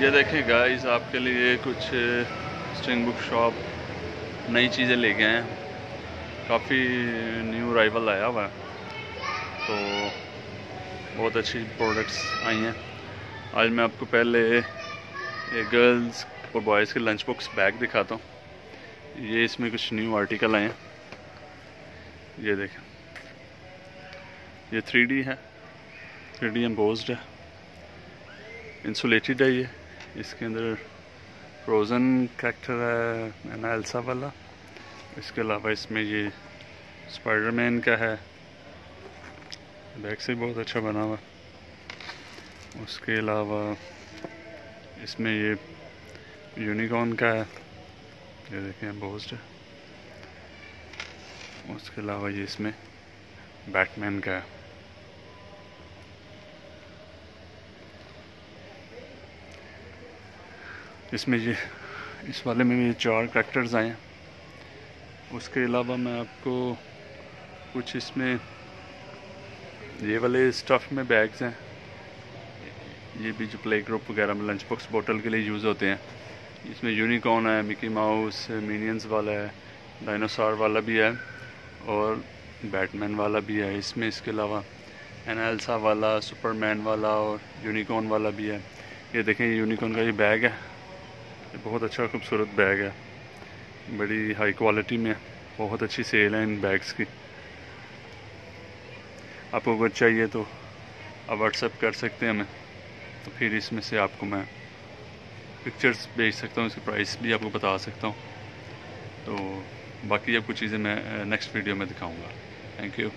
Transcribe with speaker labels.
Speaker 1: ये देखें गाइस आपके लिए कुछ स्ट्रिंग बुक शॉप नई चीज़ें ले गए हैं। काफ़ी न्यू राइवल आया हुआ है। तो बहुत अच्छी प्रोडक्ट्स आई हैं। आज मैं आपको पहले गर्ल्स और बॉयज़ के लंच बॉक्स बैग दिखाता हूँ। ये इसमें कुछ न्यू आर्टिकल आए हैं। ये देखें। ये थ्री है। थ्री डी एम्बोज्ड है। इंसुलेटेड है ये। इसके अंदर फ्रोज़न करेक्टर है एना एल्सा वाला। इसके अलावा इसमें ये स्पाइडरमैन का है। बैक से बहुत अच्छा बना हुआ। उसके अलावा इसमें ये यूनिकॉर्न का है। ये देखें बोस्ट उसके अलावा ये इसमें बैटमैन का है। इसमें ये, इस वाले में ये चार करेक्टर्स आए हैं। उसके अलावा मैं आपको कुछ इसमें, ये वाले स्टफ़ में बैग्स हैं। ये भी जो प्ले ग्रुप वगैरह में लंच बॉक्स बोतल के लिए यूज़ होते हैं। इसमें यूनिकॉर्न है मिकी माउस मिनियंस वाला है डायनासोर वाला भी है और बैटमैन वाला भी है। इसमें इसके अलावा एनाल्सा वाला सुपरमैन वाला और यूनिकॉर्न वाला भी है। ये देखें यूनिकॉर्न का ये बैग है। ये बहुत अच्छा खूबसूरत बैग है। बड़ी हाई क्वालिटी में बहुत अच्छी सेल है इन बैग्स की। आपको अगर चाहिए तो आप व्हाट्सएप कर सकते हैं हमें। तो फिर इसमें से आपको मैं पिक्चर्स भेज सकता हूँ, इसकी प्राइस भी आपको बता सकता हूँ। तो बाकी आपको चीज़ें मैं नेक्स्ट वीडियो में दिखाऊँगा। Thank you